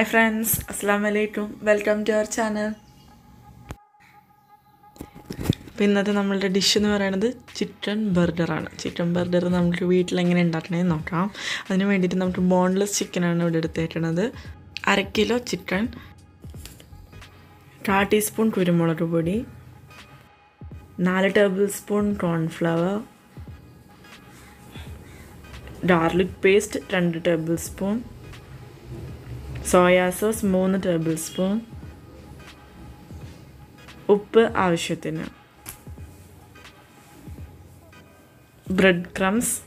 Hi friends അസ്സാം വലൈക്കും welcome to our channel അപ്പോൾ ഇന്നത്തെ നമ്മളുടെ ഡിഷ് എന്ന് പറയുന്നത് ചിക്കൻ ബർഗറാണ് ചിക്കൻ ബർഗർ നമുക്ക് വീട്ടിൽ എങ്ങനെ ഉണ്ടാക്കണമെന്ന് നോക്കാം. അതിന് വേണ്ടിയിട്ട് നമുക്ക് ബോൺലെസ് ചിക്കനാണ് ഇവിടെ എടുത്തേക്കണത്. അര കിലോ ചിക്കൻ കാ ടീസ്പൂൺ കുരുമുളക് പൊടി നാല് table spoon cornflour garlic paste രണ്ട് ടേബിൾ സ്പൂൺ സോയാ സോസ് മൂന്ന് ടേബിൾ സ്പൂൺ. ഉപ്പ് ആവശ്യത്തിന്. Bread crumbs.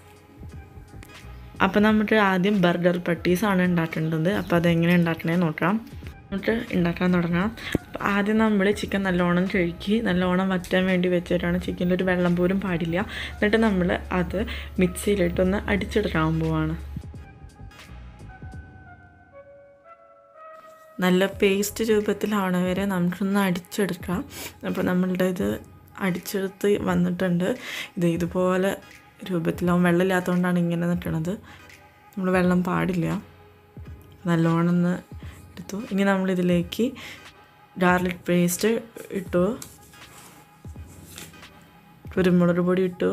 അപ്പോൾ നമുക്ക് ആദ്യം ബർഗർ പട്ടീസാണ് ഉണ്ടാക്കേണ്ടത്. അപ്പോൾ അതെങ്ങനെ ഉണ്ടാക്കണേ നോക്കാം. എന്നിട്ട് ഉണ്ടാക്കാൻ തുടങ്ങാം. ആദ്യം നമ്മൾ ചിക്കൻ നല്ലോണം കഴുകി നല്ലോണം വറ്റാൻ വേണ്ടി വെച്ചിട്ടാണ് ചിക്കനിൽ ഒരു വെള്ളം പോലും പാടില്ല. എന്നിട്ട് നമ്മൾ അത് മിക്സിയിലിട്ടൊന്ന് അടിച്ചെടുക്കാൻ പോവാണ്. നല്ല പേസ്റ്റ് രൂപത്തിലാണ് വരെ നമുക്കൊന്ന് അടിച്ചെടുക്കാം. അപ്പോൾ നമ്മളുടെ ഇത് അടിച്ചെടുത്ത് വന്നിട്ടുണ്ട്. ഇത് ഇതുപോലെ രൂപത്തിലാവും. വെള്ളമില്ലാത്തതുകൊണ്ടാണ് ഇങ്ങനെ നിൽക്കണത് നമ്മൾ വെള്ളം പാടില്ല. നല്ലോണം ഒന്ന് എടുത്തു. ഇനി നമ്മളിതിലേക്ക് ഗാർലിക് പേസ്റ്റ് ഇട്ടു. കുരുമുളക് പൊടി ഇട്ടു.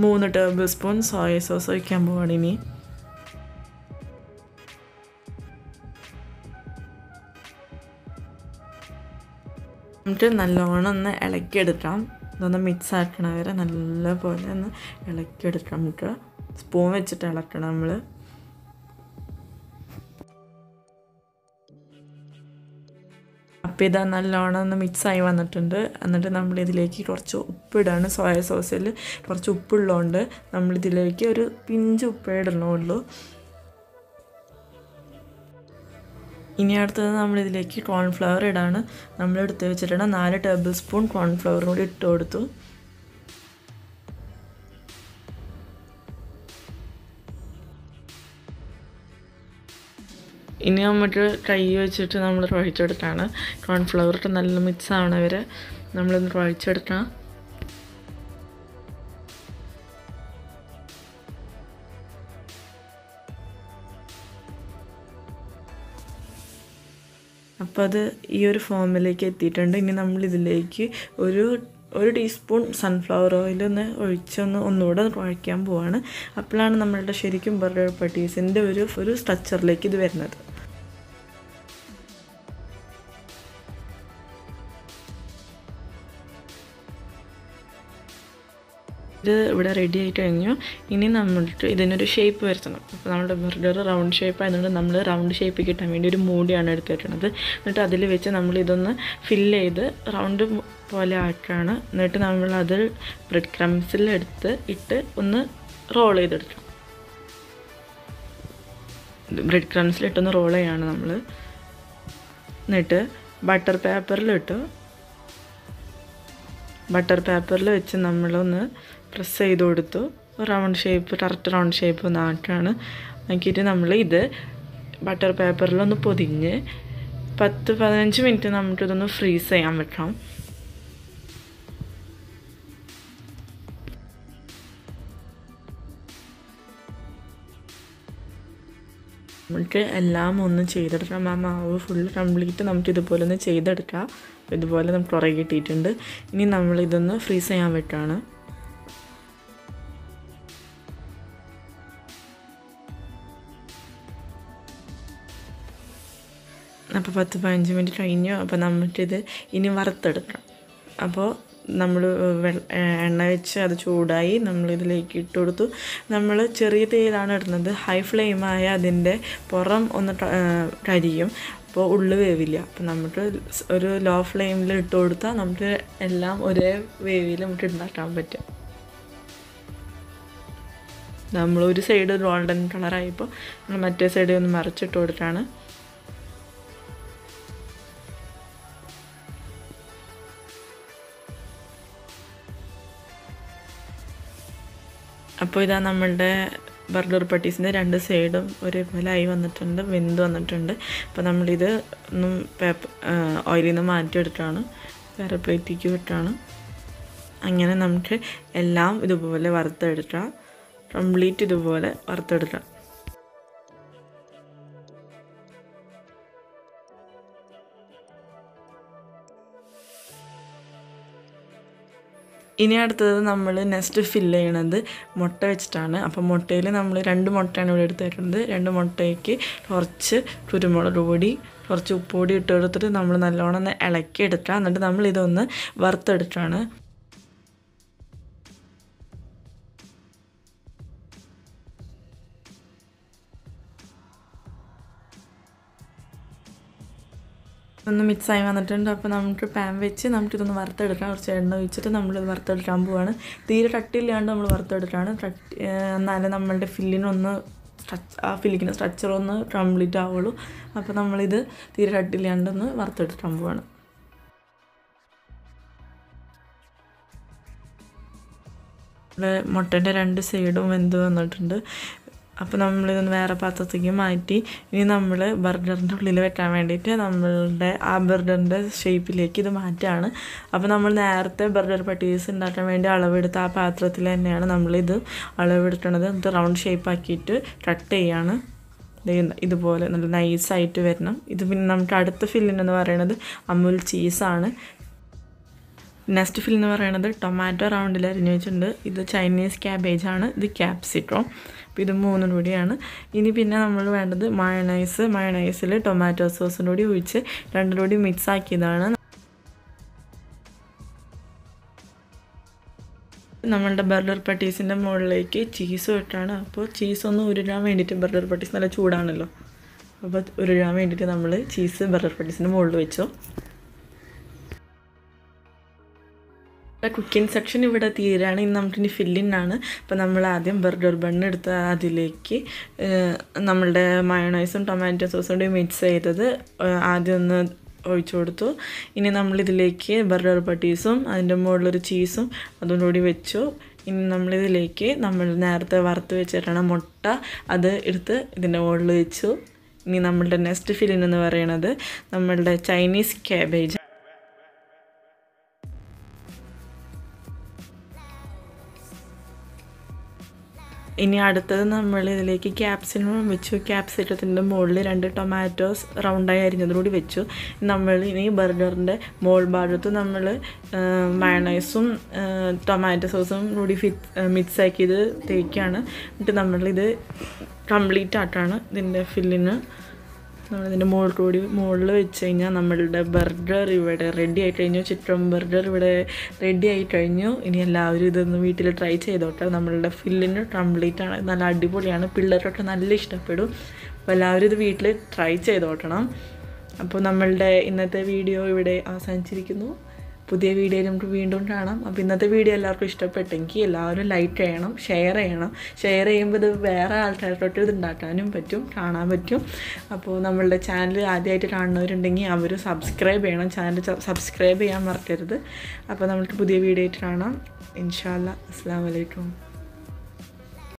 മൂന്ന് ടേബിൾ സ്പൂൺ സോയ സോസ് ഒഴിക്കാൻ പോവാണ് ഇനി. എന്നിട്ട് നല്ലോണം ഒന്ന് ഇളക്കിയെടുക്കാം ഇതൊന്ന് മിക്സ് ആക്കണ വരെ നല്ലപോലെ ഒന്ന് ഇളക്കിയെടുക്കാം നമുക്ക്. സ്പൂൺ വെച്ചിട്ട് ഇളക്കണം നമ്മൾ അപ്പോൾ ഇത് നല്ലോണം ഒന്ന് മിക്സായി വന്നിട്ടുണ്ട്. എന്നിട്ട് നമ്മൾ ഇതിലേക്ക് കുറച്ച് ഉപ്പിടാണ്. സോയ സോസിൽ കുറച്ച് ഉപ്പുള്ളതുകൊണ്ട് നമ്മളിതിലേക്ക് ഒരു പിഞ്ച് ഉപ്പേ ഇടണുള്ളൂ. ഇനി അടുത്തത് നമ്മളിതിലേക്ക് കോൺഫ്ലവർ ഇടാണ്. നമ്മൾ എടുത്ത് നാല് ടേബിൾ സ്പൂൺ കോൺഫ്ലവറും കൂടി ഇട്ട് കൊടുത്തു ഇനി നമുക്ക് കൈ വെച്ചിട്ട് നമ്മൾ കുഴച്ചെടുക്കുകയാണ് കോൺഫ്ലവർ ഇട്ട് നല്ല മിക്സ് ആവണ വരെ നമ്മളൊന്ന് കുഴച്ചെടുക്കാം അപ്പോൾ അത് ഈ ഒരു ഫോമിലേക്ക് എത്തിയിട്ടുണ്ട്. ഇനി നമ്മൾ ഇതിലേക്ക് ഒരു ഒരു ടീസ്പൂൺ സൺഫ്ലവർ ഓയിൽ ഒന്ന് ഒഴിച്ചൊന്ന് ഒന്നുകൂടെ കുഴയ്ക്കാൻ പോവാണ്. അപ്പോഴാണ് നമ്മളുടെ ശരിക്കും ബർഗർ പട്ടീസിന്റെ ഒരു ഒരു സ്ട്രക്ചറിലേക്ക് ഇത് വരുന്നത്. ഇത് ഇവിടെ റെഡി ആയിട്ട് കഴിഞ്ഞു. ഇനി നമ്മൾക്ക് ഇതിനൊരു ഷേപ്പ് വരുത്തണം. അപ്പോൾ നമ്മുടെ ബർഗർ റൗണ്ട് ഷേപ്പ് ആയതുകൊണ്ട് നമ്മൾ റൗണ്ട് ഷേപ്പ് കിട്ടാൻ വേണ്ടി ഒരു മൂടിയാണ് എടുത്തിട്ടുള്ളത്. എന്നിട്ട് അതിൽ വെച്ച് നമ്മൾ ഇതൊന്ന് ഫില്ല് ചെയ്ത് റൗണ്ട് പോലെ ആക്കുകയാണ് എന്നിട്ട് നമ്മൾ അത് ബ്രെഡ് ക്രംസിൽ എടുത്ത് ഇട്ട് ഒന്ന് റോൾ ചെയ്തെടുക്കണം. ബ്രെഡ് ക്രംസിലിട്ടൊന്ന് റോൾ ചെയ്യാണ് നമ്മൾ. എന്നിട്ട് ബട്ടർ പേപ്പറിലിട്ട് ബട്ടർ പേപ്പറിൽ വെച്ച് നമ്മളൊന്ന് പ്രസ് ചെയ്ത് കൊടുത്തു. Round shape correct round shape നാട്ടാണ് ആക്കിയിട്ട് നമ്മൾ ഇത് ബട്ടർ പേപ്പറിലൊന്ന് പൊതിഞ്ഞ് പത്ത് പതിനഞ്ച് മിനിറ്റ് നമുക്കിതൊന്ന് ഫ്രീസ് ചെയ്യാൻ പറ്റണം. നമുക്ക് എല്ലാം ഒന്ന് ചെയ്തെടുക്കാം. ആ മാവ് ഫുൾ കംപ്ലീറ്റ് നമുക്ക് ഇതുപോലെ ഒന്ന് ചെയ്തെടുക്കാം. ഇതുപോലെ നമുക്ക് കുറേ കിട്ടിയിട്ടുണ്ട്. ഇനി നമ്മളിതൊന്ന് ഫ്രീസ് ചെയ്യാൻ പറ്റുകയാണ് അപ്പോൾ പത്ത് പതിനഞ്ച് മിനിറ്റ് കഴിഞ്ഞു. അപ്പോൾ നമുക്കിത് ഇനി വറുത്തെടുക്കാം. അപ്പോൾ നമ്മൾ എണ്ണ വെച്ച് അത് ചൂടായി നമ്മളിതിലേക്ക് ഇട്ട് കൊടുത്തു. നമ്മൾ ചെറിയ തേയിലാണ് ഇടുന്നത്. ഹൈ ഫ്ലെയിമായ അതിന്റെ പുറം ഒന്ന് കരിയും. അപ്പോൾ ഉള്ളു വേവില്ല. അപ്പോൾ നമുക്ക് ഒരു ലോ ഫ്ലെയിമിൽ ഇട്ട് കൊടുത്താൽ നമുക്ക് എല്ലാം ഒരേ വേവിൽ നമുക്ക് ഉണ്ടാക്കാൻ പറ്റും. നമ്മൾ ഒരു സൈഡ് ഗോൾഡൻ കളറായപ്പോൾ നമ്മൾ മറ്റേ സൈഡ് ഒന്ന് മറിച്ചിട്ട് കൊടുത്താണ്. അപ്പോൾ ഇതാ നമ്മളുടെ ബർഗർ പട്ടീസിന്റെ രണ്ട് സൈഡും ഒരേപോലെ ആയി വന്നിട്ടുണ്ട് വെന്ത് വന്നിട്ടുണ്ട്. അപ്പോൾ നമ്മളിത് ഒന്നും പേപ്പർ ഓയിലിൽ നിന്ന് മാറ്റിയെടുത്താണ് വേറെ പ്ലേറ്റിലേക്ക് വിട്ടാണ്. അങ്ങനെ നമുക്ക് എല്ലാം ഇതുപോലെ വറുത്തെടുക്കാം. കംപ്ലീറ്റ് ഇതുപോലെ വറുത്തെടുക്കാം. ഇനി അടുത്തത് നമ്മൾ നെക്സ്റ്റ് ഫില്ല് ചെയ്യണത് മുട്ട വെച്ചിട്ടാണ്. അപ്പോൾ മുട്ടയിൽ നമ്മൾ രണ്ട് മുട്ടയാണ് ഇവിടെ എടുത്തേക്കുന്നത് രണ്ട് മുട്ടയ്ക്ക് കുറച്ച് കുരുമുളക് പൊടി കുറച്ച് ഉപ്പുപൊടി ഇട്ട് കൊടുത്തിട്ട് നമ്മൾ നല്ലോണം ഒന്ന് ഇളക്കി എടുക്കുക എന്നിട്ട് നമ്മൾ ഇതൊന്ന് വറുത്തെടുക്കുകയാണ്. ഒന്ന് മിക്സായി വന്നിട്ടുണ്ട്. അപ്പോൾ നമുക്ക് പാൻ വെച്ച് നമുക്കിതൊന്ന് വറുത്തെടുക്കാം. കുറച്ച് എണ്ണ ഒഴിച്ചിട്ട് നമ്മളിത് വറുത്തെടുക്കാൻ പോവാണ്. തീരെ കട്ടിയില്ലാണ്ട് നമ്മൾ വറുത്തെടുക്കുകയാണ്. എന്നാലേ നമ്മളുടെ ഫില്ലിനൊന്ന് ആ ഫില്ലിക്കുന്ന സ്ട്രക്ചർ ഒന്ന് കംപ്ലീറ്റ് ആവുള്ളൂ. അപ്പോൾ നമ്മളിത് തീരെ കട്ടിയില്ലാണ്ട് ഒന്ന് വറുത്തെടുക്കാൻ പോവാണ്. മുട്ടന്റെ രണ്ട് സൈഡും വെന്ത് വന്നിട്ടുണ്ട്. അപ്പോൾ നമ്മളിതൊന്ന് വേറെ പാത്രത്തേക്ക് മാറ്റി. ഇനി നമ്മൾ ബർഗറിന്റെ ഉള്ളിൽ വെക്കാൻ വേണ്ടിയിട്ട് നമ്മളുടെ ആ ബർഗറിന്റെ ഷേപ്പിലേക്ക് ഇത് മാറ്റാണ്. അപ്പോൾ നമ്മൾ നേരത്തെ ബർഗർ പട്ടീസ് ഉണ്ടാക്കാൻ വേണ്ടി അളവെടുത്ത ആ പാത്രത്തിൽ തന്നെയാണ് നമ്മളിത് അളവെടുക്കണത്. എന്നിട്ട് റൗണ്ട് ഷേപ്പ് ആക്കിയിട്ട് കട്ട് ചെയ്യാണ്. ഇതുപോലെ നല്ല നൈസായിട്ട് വരണം. ഇത് പിന്നെ നമുക്ക് അടുത്ത ഫില്ലിനെന്ന് പറയുന്നത് അമുൽ ചീസാണ് നെക്സ്റ്റ് ഫിൽ എന്ന് പറയുന്നത് ടൊമാറ്റോ റൗണ്ടിൽ അരിഞ്ഞു വെച്ചിട്ടുണ്ട്. ഇത് ചൈനീസ് ക്യാബേജാണ് ഇത് ക്യാപ്സിക്കം അപ്പോൾ ഇത് മൂന്നും കൂടിയാണ്. ഇനി പിന്നെ നമ്മൾ വേണ്ടത് മയണൈസ് മയണൈസിൽ ടൊമാറ്റോ സോസും കൂടി ഒഴിച്ച് രണ്ടും കൂടി മിക്സ് ആക്കിയതാണ്. നമ്മളുടെ ബർഗർ പട്ടീസിന്റെ മുകളിലേക്ക് ചീസ് ഇട്ടാണ്. അപ്പോൾ ചീസ് ഒന്ന് ഉരുകാൻ വേണ്ടിയിട്ട് ബർഗർ പട്ടീസ് നല്ല ചൂടാണല്ലോ. അപ്പോൾ ഉരുകാൻ വേണ്ടിയിട്ട് നമ്മൾ ചീസ് ബർഗർ പട്ടീസിന്റെ മുകളിൽ വെച്ചു. കുക്കിംഗ് സെക്ഷൻ ഇവിടെ തീരാണ്. ഇന്ന് നമുക്കിനി ഫില്ലിനാണ് അപ്പോൾ നമ്മൾ ആദ്യം ബർഗർ ബണ്ണ് എടുത്ത് അതിലേക്ക് നമ്മളുടെ മയണൈസും ടൊമാറ്റോ സോസും കൂടി മിക്സ് ചെയ്തത് ആദ്യം ഒന്ന് ഒഴിച്ചു കൊടുത്തു. ഇനി നമ്മളിതിലേക്ക് ബർഗർ പട്ടീസും അതിന്റെ മുകളിലൊരു ചീസും അതും കൂടി വെച്ചു. ഇനി നമ്മളിതിലേക്ക് നമ്മൾ നേരത്തെ വറുത്ത് വെച്ചിട്ടാണ് മുട്ട അത് എടുത്ത് ഇതിന്റെ മുകളിൽ വെച്ചു. ഇനി നമ്മളുടെ നെക്സ്റ്റ് ഫില്ലിംഗ് എന്ന് പറയുന്നത് നമ്മളുടെ ചൈനീസ് ക്യാബേജ് ഇനി അടുത്തത് നമ്മൾ ഇതിലേക്ക് ക്യാപ്സിനും വെച്ചു. ക്യാപ്സിക്കത്തിന്റെ മുകളിൽ രണ്ട് ടൊമാറ്റോസ് റൗണ്ടായി അരിഞ്ഞതുകൂടി വെച്ചു. നമ്മൾ ഇനി ബർഗറിന്റെ മോൾ ഭാഗത്ത് നമ്മൾ മയണൈസും ടൊമാറ്റോ സോസും കൂടി ഫിറ്റ് മിക്സ് ആക്കിയത് തേക്കാണ്. എന്നിട്ട് നമ്മളിത് കംപ്ലീറ്റ് ആയിട്ടാണ് ഇതിന്റെ ഫില്ലിന് നമ്മളിതിന്റെ മുകളിൽ കൂടി മുകളിൽ വെച്ച് കഴിഞ്ഞാൽ നമ്മളുടെ ബർഗർ ഇവിടെ റെഡി ആയി കഴിഞ്ഞു. ചിക്കൻ ബർഗർ ഇവിടെ റെഡി ആയി കഴിഞ്ഞു. ഇനി എല്ലാവരും ഇതൊന്ന് വീട്ടിൽ ട്രൈ ചെയ്തോട്ടെ. നമ്മളുടെ ഫില്ലിന് കംപ്ലീറ്റ് ആണ്. നല്ല അടിപൊളിയാണ്. പിള്ളേർക്കൊക്കെ നല്ല ഇഷ്ടപ്പെടും. അപ്പോൾ എല്ലാവരും ഇത് വീട്ടിൽ ട്രൈ ചെയ്തോട്ടണം. അപ്പോൾ നമ്മളുടെ ഇന്നത്തെ വീഡിയോ ഇവിടെ അവസാനിച്ചിരിക്കുന്നു. പുതിയ വീഡിയോയിൽ നമുക്ക് വീണ്ടും കാണാം. അപ്പോൾ ഇന്നത്തെ വീഡിയോ എല്ലാവർക്കും ഇഷ്ടപ്പെട്ടെങ്കിൽ എല്ലാവരും ലൈക്ക് ചെയ്യണം ഷെയർ ചെയ്യണം. ഷെയർ ചെയ്യുമ്പോൾ ഇത് വേറെ ആൾക്കാരോട്ട് ഇത് ഉണ്ടാക്കാനും പറ്റും കാണാൻ പറ്റും. അപ്പോൾ നമ്മളുടെ ചാനൽ ആദ്യമായിട്ട് കാണുന്നവരുണ്ടെങ്കിൽ അവർ സബ്സ്ക്രൈബ് ചെയ്യണം. ചാനൽ സബ്സ്ക്രൈബ് ചെയ്യാൻ മറക്കരുത്. അപ്പോൾ നമുക്ക് പുതിയ വീഡിയോ ആയിട്ട് കാണാം. ഇൻഷാല്ല അസ്സാം വലൈക്കും